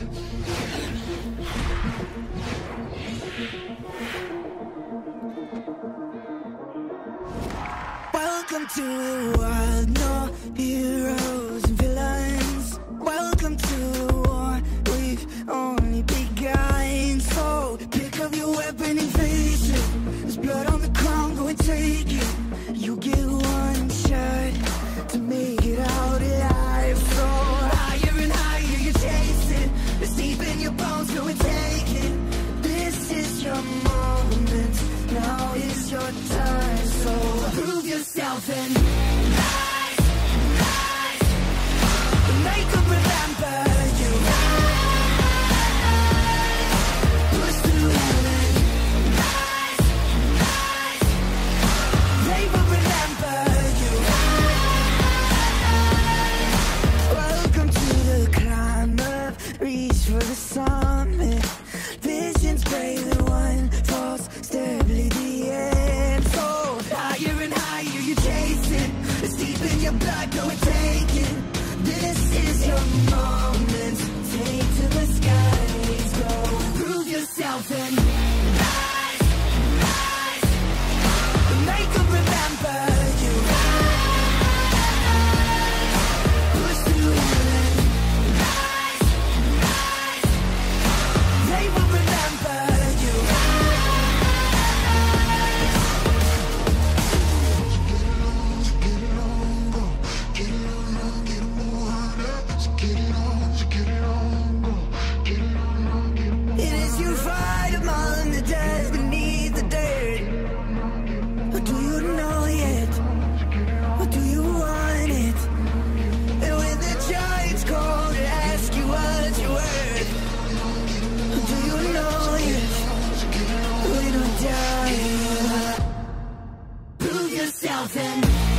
Welcome to the wild. knows who would take it. This is your moment. It's deep in your blood, go and take it. This is your moment. dies beneath the dirt. Or do you know yet? Or do you want it? And when the giants call to ask you what you worth, or do you know yet? We don't die. Prove yourself and.